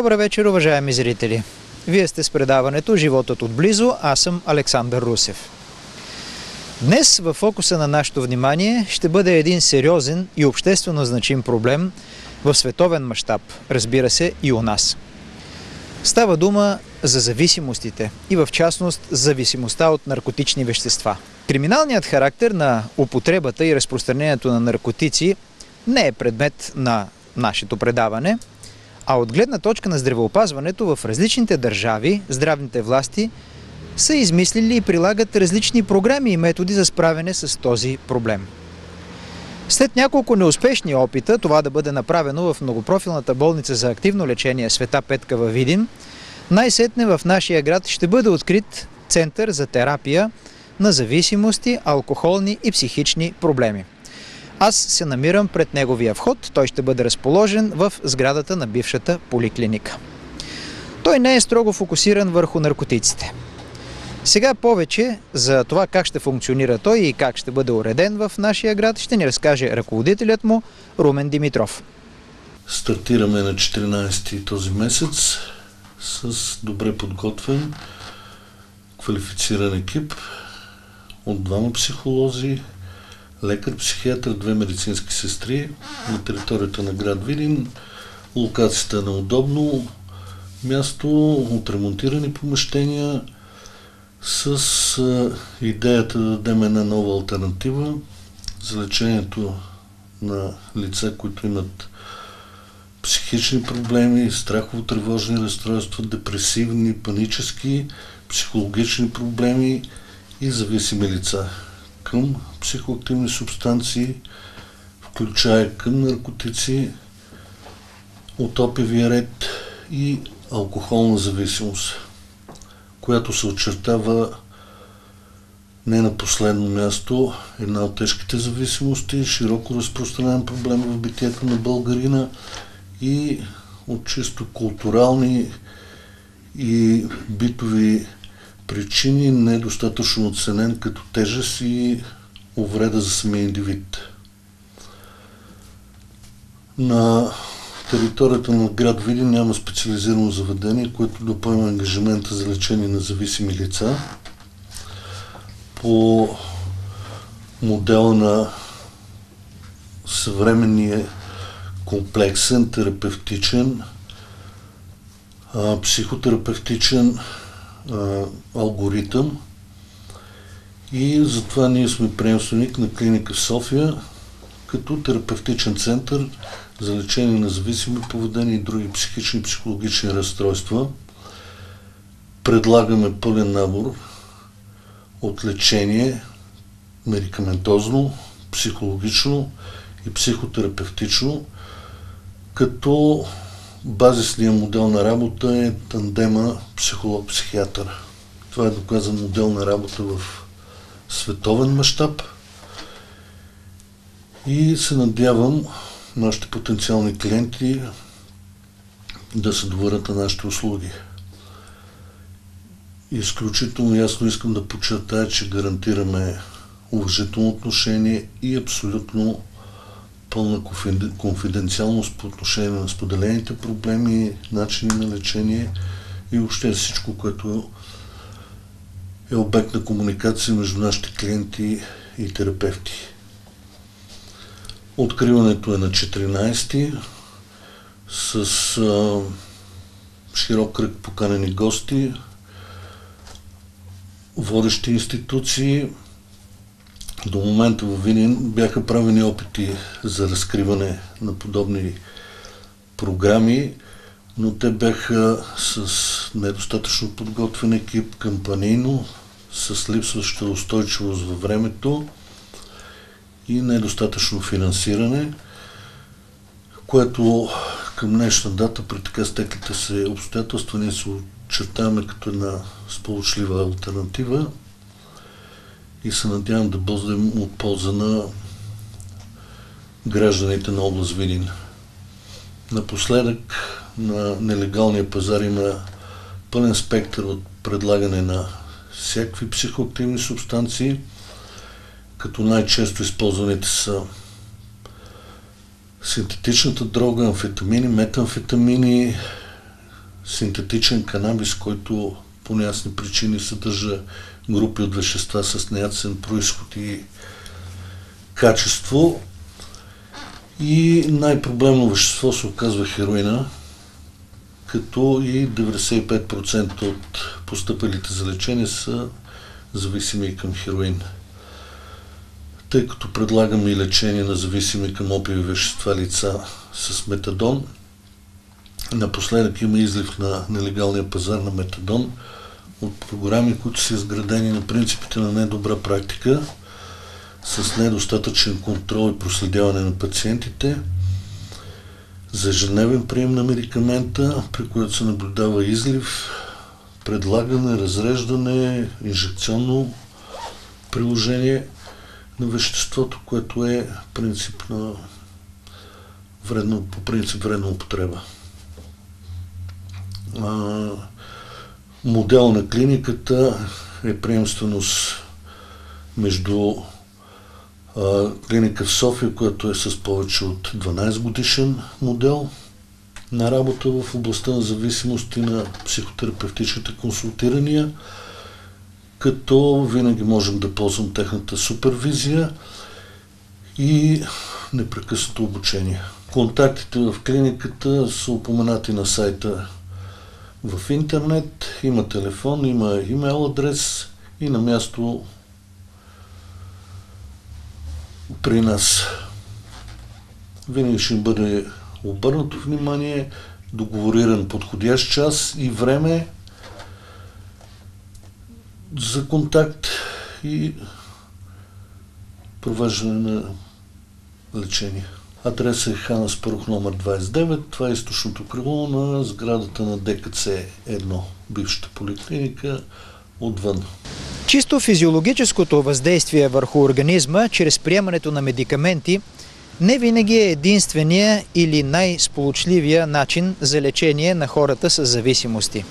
Добър вечер, уважаеми зрители! Вие сте с предаването Животът отблизо, аз съм Александър Русев. Днес в фокуса на нашето внимание ще бъде един сериозен и обществено значим проблем в световен мащаб, разбира се и у нас. Става дума за зависимостите и в частност зависимостта от наркотични вещества. Криминалният характер на употребата и разпространението на наркотици не е предмет на нашето предаване – а от гледна точка на здравеопазването в различните държави, здравните власти са измислили и прилагат различни програми и методи за справяне с този проблем. След няколко неуспешни опита това да бъде направено в многопрофилната болница за активно лечение Света Петка във Видин, най-сетне в нашия град ще бъде открит център за терапия на зависимости, алкохолни и психични проблеми. Аз се намирам пред неговия вход. Той ще бъде разположен в сградата на бившата поликлиника. Той не е строго фокусиран върху наркотиците. Сега повече за това как ще функционира той и как ще бъде уреден в нашия град ще ни разкаже ръководителят му Румен Димитров. Стартираме на 14 този месец с добре подготвен квалифициран екип от двама психолози, лекар, психиатър, две медицински сестри на територията на град Видин. Локацията е на удобно място, отремонтирани помещения с идеята да дадем една нова альтернатива за лечението на лица, които имат психични проблеми, страхово-тревожни разстройства, депресивни, панически, психологични проблеми и зависими лица към психоактивни субстанции, включая към наркотици, от опивия ред и алкохолна зависимост, която се очертава не на последно място една от тежките зависимости, широко разпространен проблем в битието на българина и от чисто културални и битови причини не е оценен като тежест и увреда за самия индивид. На територията на град Видин няма специализирано заведение, което да поема ангажимента за лечение на зависими лица по модел на съвременния комплексен, терапевтичен, психотерапевтичен алгоритъм и затова ние сме приемственик на клиника в София като терапевтичен център за лечение на зависими поведения и други психични и психологични разстройства. Предлагаме пълен набор от лечение медикаментозно, психологично и психотерапевтично, като базисният модел на работа е тандема психолог-психиатър. Това е доказан модел на работа в световен мащаб и се надявам нашите потенциални клиенти да се доверят на нашите услуги. Изключително ясно искам да подчертая, че гарантираме уважително отношение и абсолютно пълна конфиденциалност по отношение на споделените проблеми, начини на лечение и въобще всичко, което е обект на комуникация между нашите клиенти и терапевти. Откриването е на 14 с а, широк кръг поканени гости, водещи институции, до момента в Винин бяха правени опити за разкриване на подобни програми, но те бяха с недостатъчно подготвен екип, кампанийно, с липсваща устойчивост във времето и недостатъчно финансиране, което към днешна дата при така стеклите се обстоятелства ние се очертаваме като една сполучлива альтернатива и се надявам да бъдем от полза на гражданите на област Видин. Напоследък на нелегалния пазар има пълен спектър от предлагане на всякакви психоактивни субстанции, като най-често използваните са синтетичната дрога, амфетамини, метамфетамини, синтетичен канабис, който по неясни причини съдържа групи от вещества с неясен происход и качество. И най-проблемно вещество се оказва хероина, като и 95% от постъпилите за лечение са зависими към хероин. Тъй като предлагаме и лечение на зависими към опиви вещества лица с метадон, напоследък има излив на нелегалния пазар на метадон от програми, които са изградени на принципите на недобра практика, с недостатъчен контрол и проследяване на пациентите, за ежедневен прием на медикамента, при което се наблюдава излив, предлагане, разреждане, инжекционно приложение на веществото, което е принцип на вредно, по принцип вредна употреба. Модел на клиниката е приемственост между а, клиника в София, която е с повече от 12 годишен модел на работа в областта на зависимост и на психотерапевтичните консултирания, като винаги можем да ползвам техната супервизия и непрекъснато обучение. Контактите в клиниката са упоменати на сайта в интернет, има телефон, има имейл адрес и на място при нас. Винаги ще бъде обърнато внимание, договориран подходящ час и време за контакт и провеждане на лечение. Адрес е Хана Спарух номер 29. Това е източното крило на сградата на ДКЦ-1, бившата поликлиника, отвън. Чисто физиологическото въздействие върху организма чрез приемането на медикаменти не винаги е единствения или най-сполучливия начин за лечение на хората с зависимости.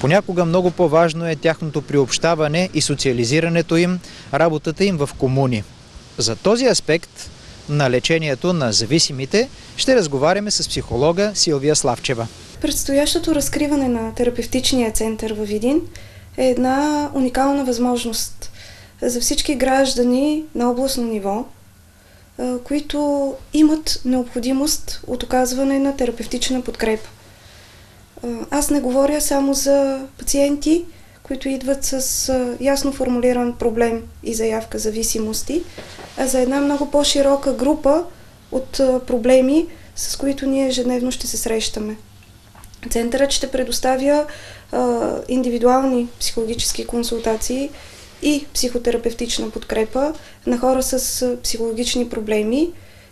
Понякога много по-важно е тяхното приобщаване и социализирането им, работата им в комуни. За този аспект на лечението на зависимите ще разговаряме с психолога Силвия Славчева. Предстоящото разкриване на терапевтичния център във Видин е една уникална възможност за всички граждани на областно ниво, които имат необходимост от оказване на терапевтична подкрепа. Аз не говоря само за пациенти, които идват с ясно формулиран проблем и заявка зависимости, а за една много по-широка група от проблеми, с които ние ежедневно ще се срещаме. Центърът ще предоставя а, индивидуални психологически консултации и психотерапевтична подкрепа на хора с психологични проблеми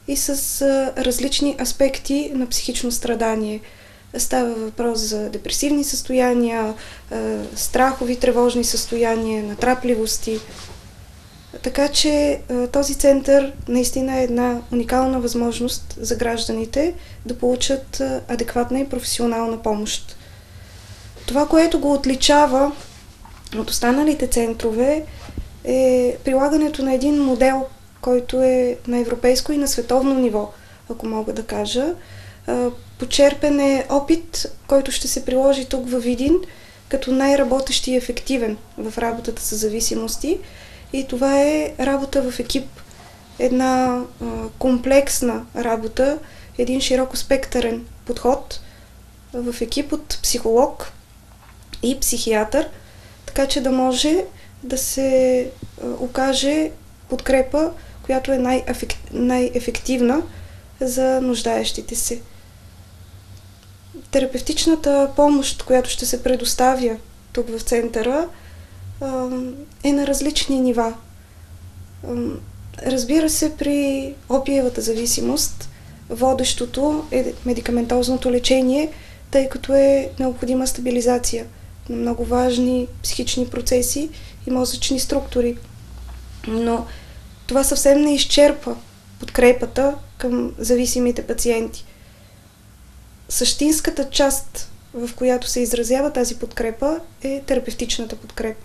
и с а, различни аспекти на психично страдание – Става въпрос за депресивни състояния, страхови, тревожни състояния, натрапливости. Така че този център наистина е една уникална възможност за гражданите да получат адекватна и професионална помощ. Това, което го отличава от останалите центрове е прилагането на един модел, който е на европейско и на световно ниво, ако мога да кажа, Почерпен е опит, който ще се приложи тук във Видин, като най-работещ и ефективен в работата с зависимости. И това е работа в екип. Една а, комплексна работа, един широко спектърен подход в екип от психолог и психиатър, така че да може да се а, окаже подкрепа, която е най-ефективна за нуждаещите се. Терапевтичната помощ, която ще се предоставя тук в центъра, е на различни нива. Разбира се, при опиевата зависимост водещото е медикаментозното лечение, тъй като е необходима стабилизация на много важни психични процеси и мозъчни структури. Но това съвсем не изчерпва подкрепата към зависимите пациенти същинската част, в която се изразява тази подкрепа, е терапевтичната подкрепа.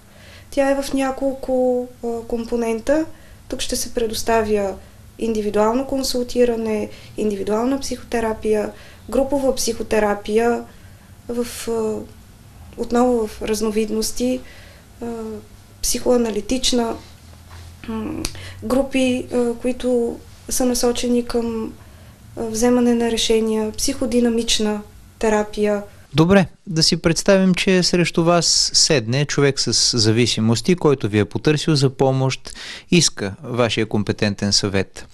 Тя е в няколко компонента. Тук ще се предоставя индивидуално консултиране, индивидуална психотерапия, групова психотерапия, в, отново в разновидности, психоаналитична, групи, които са насочени към вземане на решения, психодинамична терапия. Добре, да си представим, че срещу вас седне човек с зависимости, който ви е потърсил за помощ, иска вашия компетентен съвет.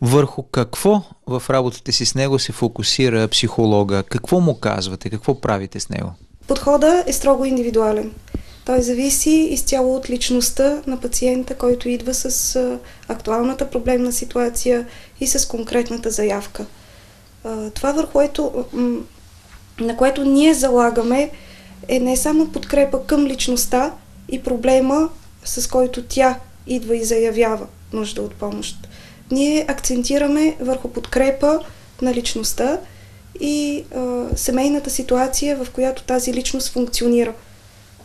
Върху какво в работата си с него се фокусира психолога? Какво му казвате? Какво правите с него? Подхода е строго индивидуален. Той зависи изцяло от личността на пациента, който идва с актуалната проблемна ситуация и с конкретната заявка. Това, върху което, на което ние залагаме, е не само подкрепа към личността и проблема, с който тя идва и заявява нужда от помощ. Ние акцентираме върху подкрепа на личността и а, семейната ситуация, в която тази личност функционира –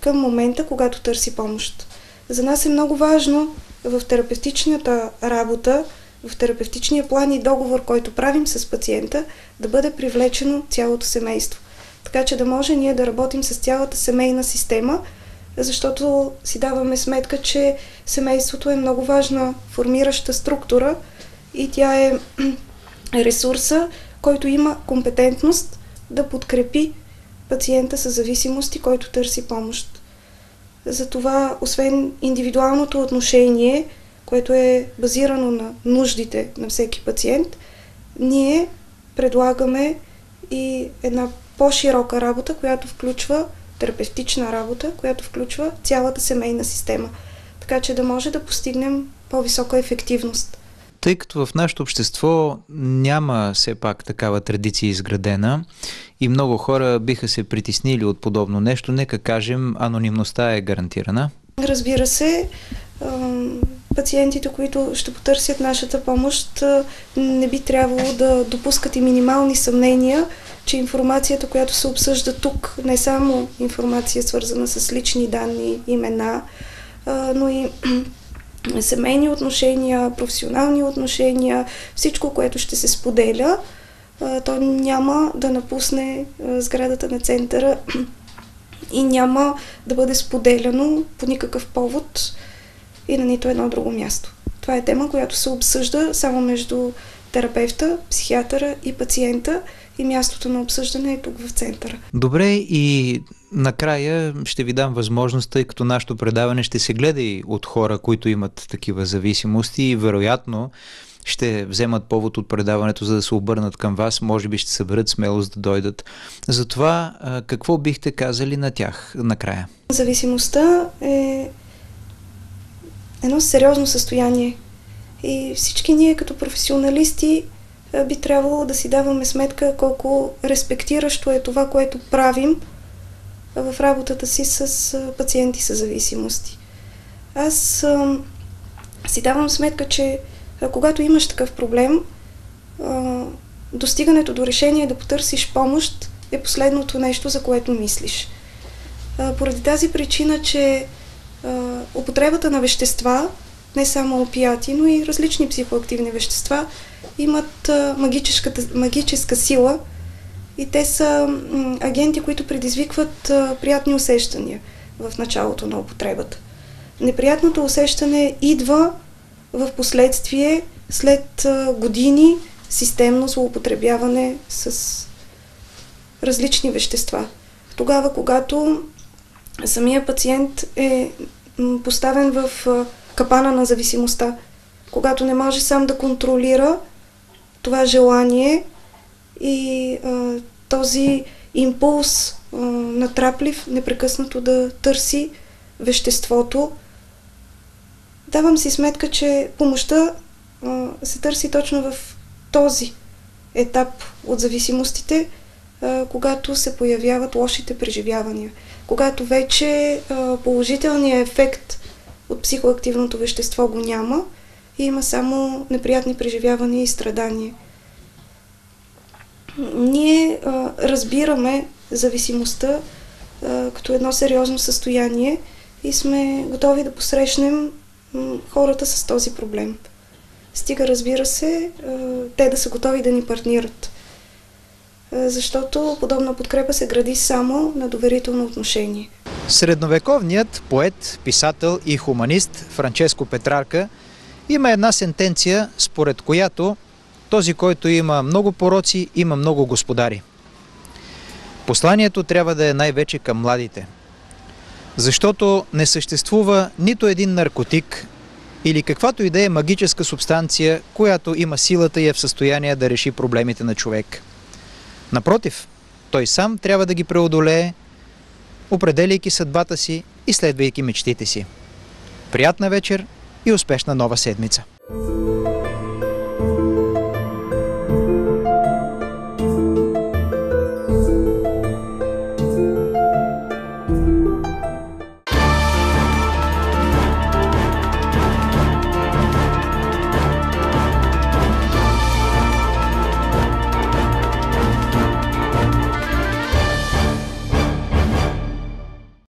към момента, когато търси помощ. За нас е много важно в терапевтичната работа, в терапевтичния план и договор, който правим с пациента, да бъде привлечено цялото семейство. Така че да може ние да работим с цялата семейна система, защото си даваме сметка, че семейството е много важна формираща структура и тя е ресурса, който има компетентност да подкрепи пациента с зависимости, който търси помощ. Затова, освен индивидуалното отношение, което е базирано на нуждите на всеки пациент, ние предлагаме и една по-широка работа, която включва терапевтична работа, която включва цялата семейна система, така че да може да постигнем по-висока ефективност. Тъй като в нашето общество няма все пак такава традиция изградена и много хора биха се притеснили от подобно нещо, нека кажем, анонимността е гарантирана. Разбира се, пациентите, които ще потърсят нашата помощ, не би трябвало да допускат и минимални съмнения, че информацията, която се обсъжда тук, не само информация свързана с лични данни, имена, но и семейни отношения, професионални отношения, всичко, което ще се споделя, то няма да напусне сградата на центъра и няма да бъде споделяно по никакъв повод и на нито едно друго място. Това е тема, която се обсъжда само между терапевта, психиатъра и пациента и мястото на обсъждане е тук в центъра. Добре и накрая ще ви дам възможност, тъй като нашето предаване ще се гледа и от хора, които имат такива зависимости и вероятно ще вземат повод от предаването, за да се обърнат към вас, може би ще съберат смелост да дойдат. Затова какво бихте казали на тях накрая? Зависимостта е едно сериозно състояние. И всички ние като професионалисти би трябвало да си даваме сметка колко респектиращо е това, което правим в работата си с пациенти с зависимости. Аз си давам сметка, че когато имаш такъв проблем, достигането до решение да потърсиш помощ е последното нещо, за което мислиш. Поради тази причина, че употребата на вещества, не само опияти, но и различни психоактивни вещества, имат магическа сила и те са агенти, които предизвикват приятни усещания в началото на употребата. Неприятното усещане идва в последствие след години системно злоупотребяване с различни вещества. Тогава, когато самия пациент е поставен в капана на зависимостта, когато не може сам да контролира това желание и а, този импулс а, натраплив, непрекъснато да търси веществото. Давам си сметка, че помощта а, се търси точно в този етап от зависимостите, а, когато се появяват лошите преживявания. Когато вече а, положителният ефект от психоактивното вещество го няма и има само неприятни преживявания и страдания. Ние а, разбираме зависимостта а, като едно сериозно състояние и сме готови да посрещнем хората с този проблем. Стига, разбира се, те да са готови да ни партнират. защото подобна подкрепа се гради само на доверително отношение. Средновековният поет, писател и хуманист Франческо Петрарка има една сентенция, според която този, който има много пороци, има много господари. Посланието трябва да е най-вече към младите. Защото не съществува нито един наркотик или каквато и да е магическа субстанция, която има силата и е в състояние да реши проблемите на човек. Напротив, той сам трябва да ги преодолее, определяйки съдбата си и следвайки мечтите си. Приятна вечер и успешна нова седмица!